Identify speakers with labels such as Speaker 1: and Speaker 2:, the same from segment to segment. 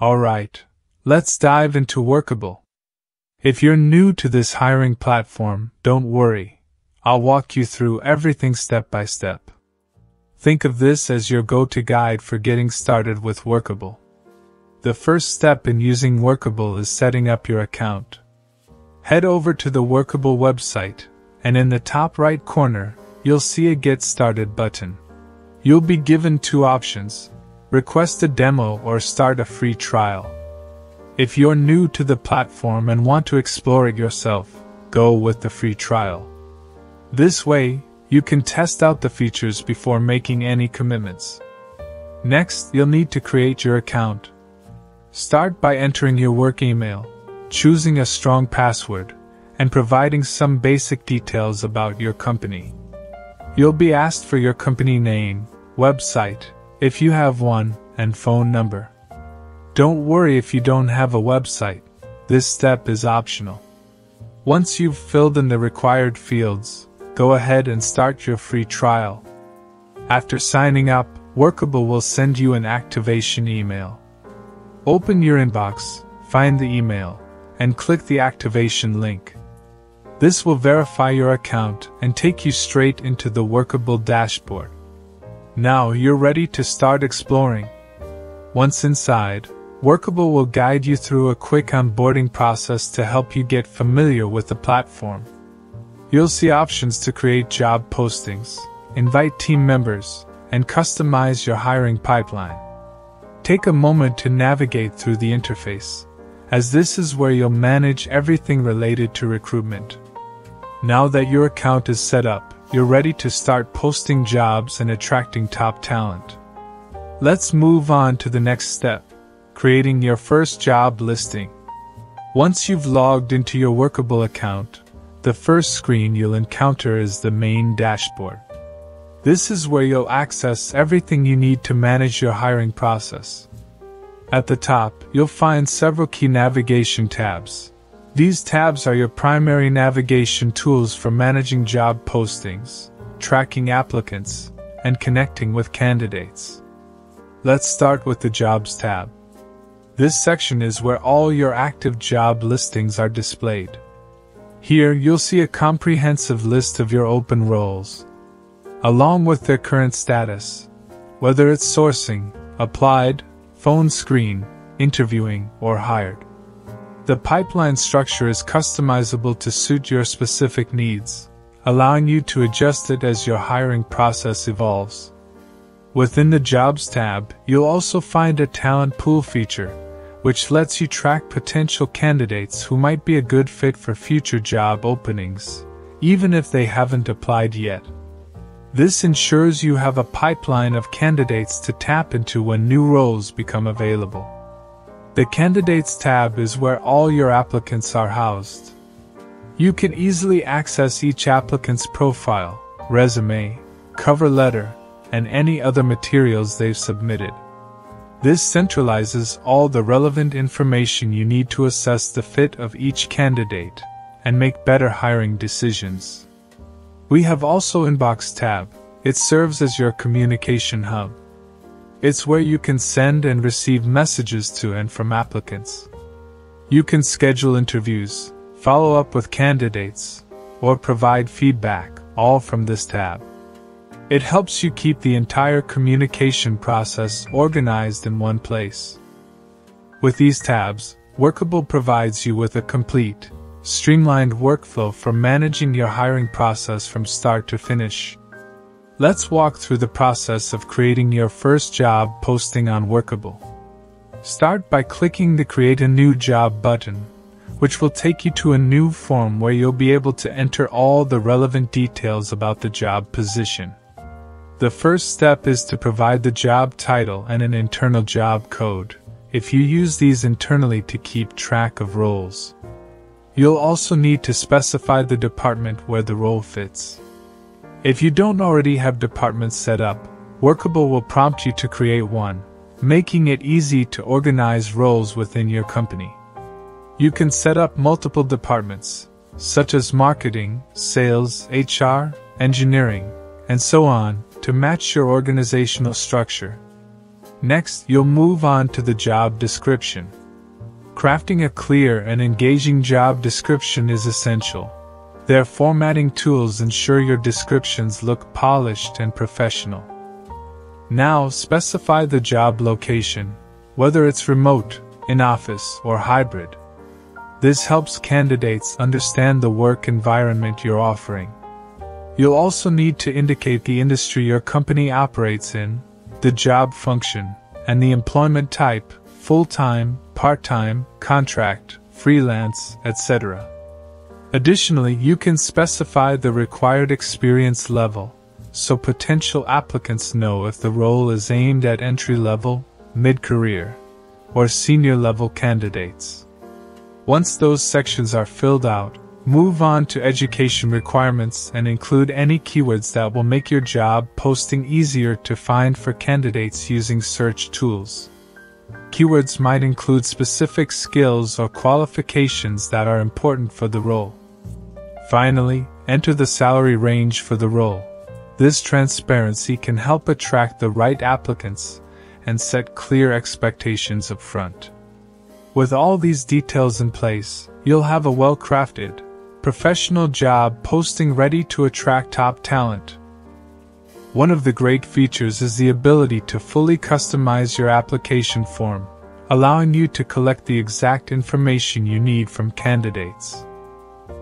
Speaker 1: Alright, let's dive into Workable. If you're new to this hiring platform, don't worry. I'll walk you through everything step by step. Think of this as your go to guide for getting started with Workable. The first step in using Workable is setting up your account. Head over to the Workable website, and in the top right corner, you'll see a Get Started button. You'll be given two options request a demo or start a free trial. If you're new to the platform and want to explore it yourself, go with the free trial. This way, you can test out the features before making any commitments. Next, you'll need to create your account. Start by entering your work email, choosing a strong password, and providing some basic details about your company. You'll be asked for your company name, website, if you have one, and phone number. Don't worry if you don't have a website, this step is optional. Once you've filled in the required fields, go ahead and start your free trial. After signing up, Workable will send you an activation email. Open your inbox, find the email, and click the activation link. This will verify your account and take you straight into the Workable dashboard. Now you're ready to start exploring. Once inside, Workable will guide you through a quick onboarding process to help you get familiar with the platform. You'll see options to create job postings, invite team members, and customize your hiring pipeline. Take a moment to navigate through the interface, as this is where you'll manage everything related to recruitment. Now that your account is set up, you're ready to start posting jobs and attracting top talent. Let's move on to the next step creating your first job listing. Once you've logged into your Workable account, the first screen you'll encounter is the main dashboard. This is where you'll access everything you need to manage your hiring process. At the top, you'll find several key navigation tabs. These tabs are your primary navigation tools for managing job postings, tracking applicants, and connecting with candidates. Let's start with the Jobs tab. This section is where all your active job listings are displayed. Here you'll see a comprehensive list of your open roles, along with their current status, whether it's sourcing, applied, phone screen, interviewing, or hired. The pipeline structure is customizable to suit your specific needs, allowing you to adjust it as your hiring process evolves. Within the Jobs tab, you'll also find a talent pool feature which lets you track potential candidates who might be a good fit for future job openings, even if they haven't applied yet. This ensures you have a pipeline of candidates to tap into when new roles become available. The Candidates tab is where all your applicants are housed. You can easily access each applicant's profile, resume, cover letter, and any other materials they've submitted. This centralizes all the relevant information you need to assess the fit of each candidate and make better hiring decisions. We have also Inbox tab. It serves as your communication hub. It's where you can send and receive messages to and from applicants. You can schedule interviews, follow up with candidates, or provide feedback, all from this tab. It helps you keep the entire communication process organized in one place. With these tabs, Workable provides you with a complete, streamlined workflow for managing your hiring process from start to finish. Let's walk through the process of creating your first job posting on Workable. Start by clicking the Create a New Job button, which will take you to a new form where you'll be able to enter all the relevant details about the job position. The first step is to provide the job title and an internal job code, if you use these internally to keep track of roles. You'll also need to specify the department where the role fits. If you don't already have departments set up, Workable will prompt you to create one, making it easy to organize roles within your company. You can set up multiple departments, such as marketing, sales, HR, engineering, and so on, to match your organizational structure. Next, you'll move on to the job description. Crafting a clear and engaging job description is essential. Their formatting tools ensure your descriptions look polished and professional. Now, specify the job location, whether it's remote, in office, or hybrid. This helps candidates understand the work environment you're offering. You'll also need to indicate the industry your company operates in, the job function, and the employment type full time, part time, contract, freelance, etc. Additionally, you can specify the required experience level, so potential applicants know if the role is aimed at entry level, mid career, or senior level candidates. Once those sections are filled out, move on to education requirements and include any keywords that will make your job posting easier to find for candidates using search tools. Keywords might include specific skills or qualifications that are important for the role. Finally, enter the salary range for the role. This transparency can help attract the right applicants and set clear expectations up front. With all these details in place, you'll have a well crafted, professional job posting ready to attract top talent. One of the great features is the ability to fully customize your application form, allowing you to collect the exact information you need from candidates.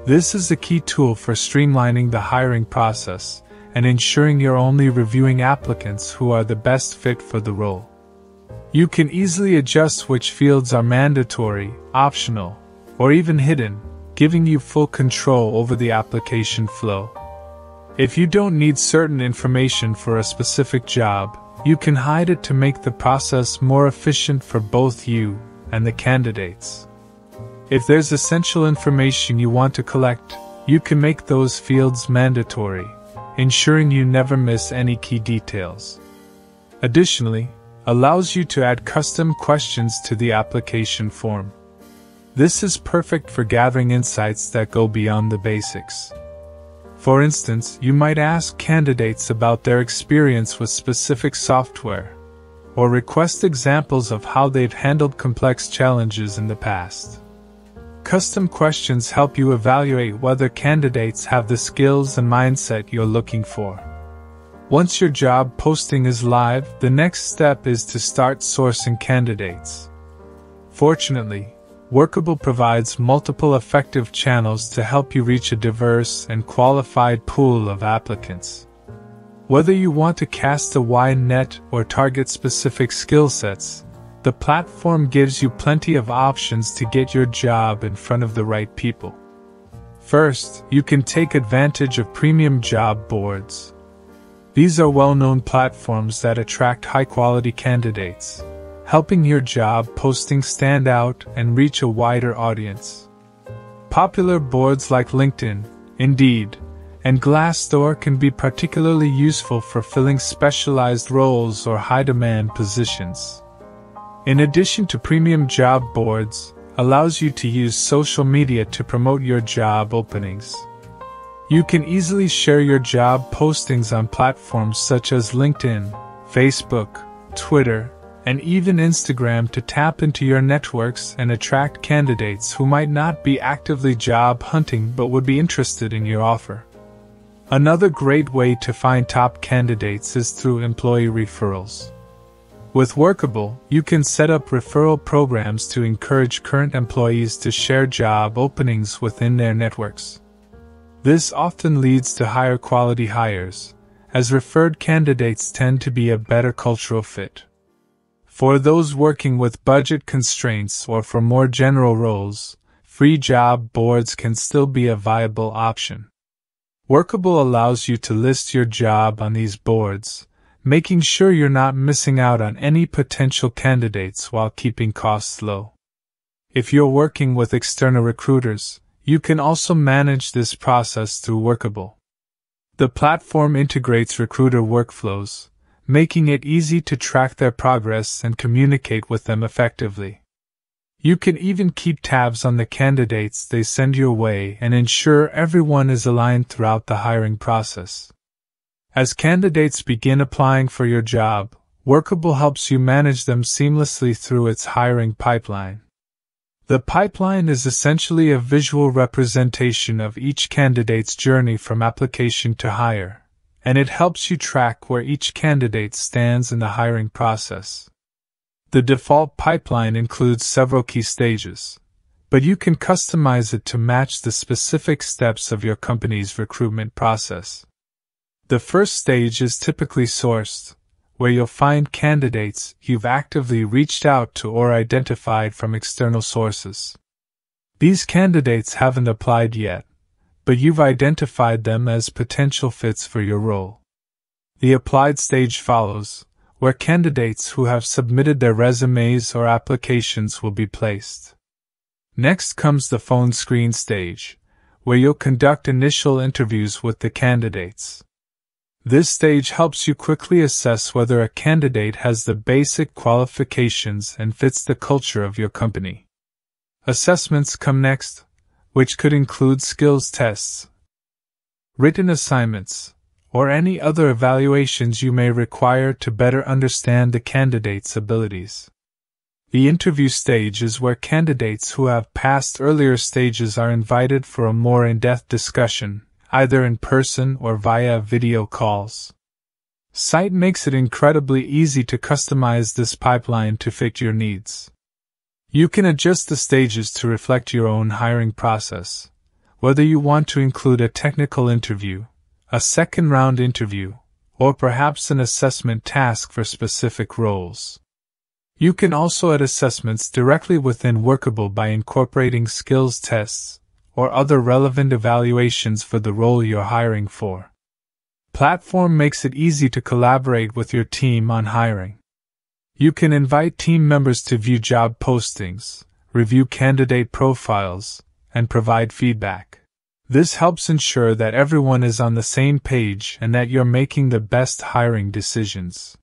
Speaker 1: This is a key tool for streamlining the hiring process and ensuring you're only reviewing applicants who are the best fit for the role. You can easily adjust which fields are mandatory, optional, or even hidden, giving you full control over the application flow. If you don't need certain information for a specific job, you can hide it to make the process more efficient for both you and the candidates. If there's essential information you want to collect, you can make those fields mandatory, ensuring you never miss any key details. Additionally, allows you to add custom questions to the application form. This is perfect for gathering insights that go beyond the basics. For instance, you might ask candidates about their experience with specific software, or request examples of how they've handled complex challenges in the past. Custom questions help you evaluate whether candidates have the skills and mindset you're looking for. Once your job posting is live, the next step is to start sourcing candidates. Fortunately, Workable provides multiple effective channels to help you reach a diverse and qualified pool of applicants. Whether you want to cast a wide net or target specific skill sets, the platform gives you plenty of options to get your job in front of the right people. First, you can take advantage of premium job boards. These are well known platforms that attract high quality candidates, helping your job posting stand out and reach a wider audience. Popular boards like LinkedIn, Indeed, and Glassdoor can be particularly useful for filling specialized roles or high demand positions in addition to premium job boards, allows you to use social media to promote your job openings. You can easily share your job postings on platforms such as LinkedIn, Facebook, Twitter, and even Instagram to tap into your networks and attract candidates who might not be actively job hunting but would be interested in your offer. Another great way to find top candidates is through employee referrals. With Workable, you can set up referral programs to encourage current employees to share job openings within their networks. This often leads to higher quality hires, as referred candidates tend to be a better cultural fit. For those working with budget constraints or for more general roles, free job boards can still be a viable option. Workable allows you to list your job on these boards, making sure you're not missing out on any potential candidates while keeping costs low. If you're working with external recruiters, you can also manage this process through Workable. The platform integrates recruiter workflows, making it easy to track their progress and communicate with them effectively. You can even keep tabs on the candidates they send your way and ensure everyone is aligned throughout the hiring process. As candidates begin applying for your job, Workable helps you manage them seamlessly through its hiring pipeline. The pipeline is essentially a visual representation of each candidate's journey from application to hire, and it helps you track where each candidate stands in the hiring process. The default pipeline includes several key stages, but you can customize it to match the specific steps of your company's recruitment process. The first stage is typically sourced, where you'll find candidates you've actively reached out to or identified from external sources. These candidates haven't applied yet, but you've identified them as potential fits for your role. The applied stage follows, where candidates who have submitted their resumes or applications will be placed. Next comes the phone screen stage, where you'll conduct initial interviews with the candidates. This stage helps you quickly assess whether a candidate has the basic qualifications and fits the culture of your company. Assessments come next, which could include skills tests, written assignments, or any other evaluations you may require to better understand the candidate's abilities. The interview stage is where candidates who have passed earlier stages are invited for a more in depth discussion either in person or via video calls. Site makes it incredibly easy to customize this pipeline to fit your needs. You can adjust the stages to reflect your own hiring process, whether you want to include a technical interview, a second round interview, or perhaps an assessment task for specific roles. You can also add assessments directly within Workable by incorporating skills tests, or other relevant evaluations for the role you're hiring for. Platform makes it easy to collaborate with your team on hiring. You can invite team members to view job postings, review candidate profiles, and provide feedback. This helps ensure that everyone is on the same page and that you're making the best hiring decisions.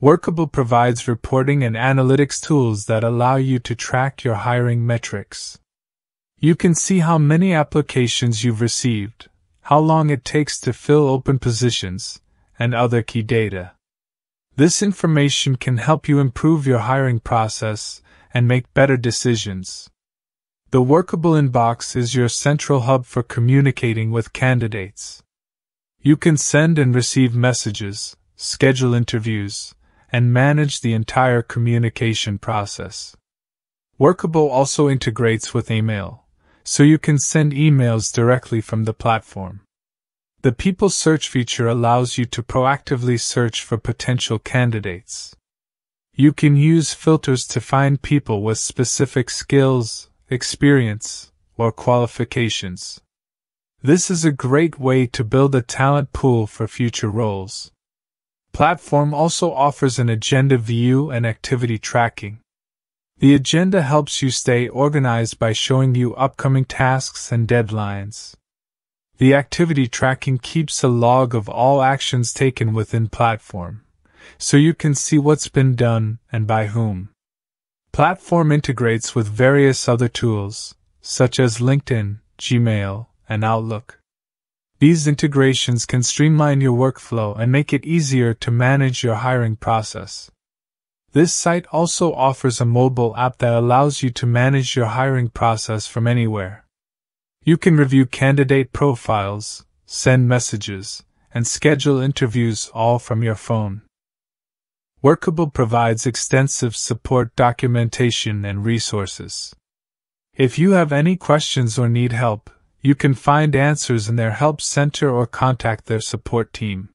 Speaker 1: Workable provides reporting and analytics tools that allow you to track your hiring metrics. You can see how many applications you've received, how long it takes to fill open positions, and other key data. This information can help you improve your hiring process and make better decisions. The Workable Inbox is your central hub for communicating with candidates. You can send and receive messages, schedule interviews, and manage the entire communication process. Workable also integrates with email so you can send emails directly from the platform. The People Search feature allows you to proactively search for potential candidates. You can use filters to find people with specific skills, experience, or qualifications. This is a great way to build a talent pool for future roles. Platform also offers an agenda view and activity tracking. The agenda helps you stay organized by showing you upcoming tasks and deadlines. The activity tracking keeps a log of all actions taken within Platform, so you can see what's been done and by whom. Platform integrates with various other tools, such as LinkedIn, Gmail, and Outlook. These integrations can streamline your workflow and make it easier to manage your hiring process. This site also offers a mobile app that allows you to manage your hiring process from anywhere. You can review candidate profiles, send messages, and schedule interviews all from your phone. Workable provides extensive support documentation and resources. If you have any questions or need help, you can find answers in their help center or contact their support team.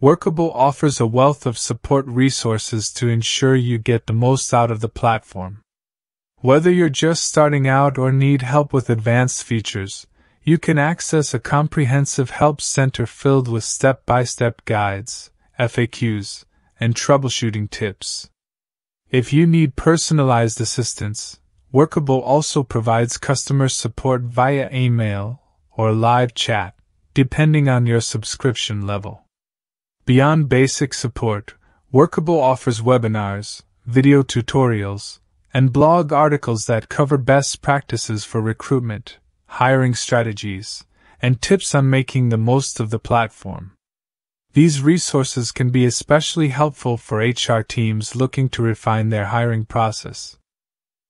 Speaker 1: Workable offers a wealth of support resources to ensure you get the most out of the platform. Whether you're just starting out or need help with advanced features, you can access a comprehensive help center filled with step by step guides, FAQs, and troubleshooting tips. If you need personalized assistance, Workable also provides customer support via email or live chat, depending on your subscription level. Beyond basic support, Workable offers webinars, video tutorials, and blog articles that cover best practices for recruitment, hiring strategies, and tips on making the most of the platform. These resources can be especially helpful for HR teams looking to refine their hiring process.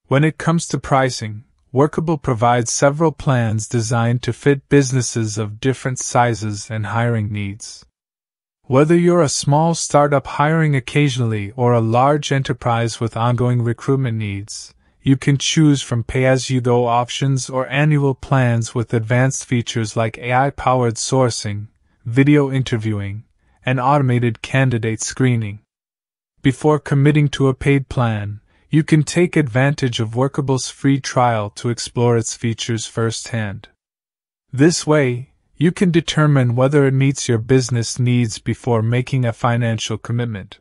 Speaker 1: When it comes to pricing, Workable provides several plans designed to fit businesses of different sizes and hiring needs. Whether you're a small startup hiring occasionally or a large enterprise with ongoing recruitment needs, you can choose from pay as you go options or annual plans with advanced features like AI powered sourcing, video interviewing, and automated candidate screening. Before committing to a paid plan, you can take advantage of Workable's free trial to explore its features firsthand. This way, you can determine whether it meets your business needs before making a financial commitment.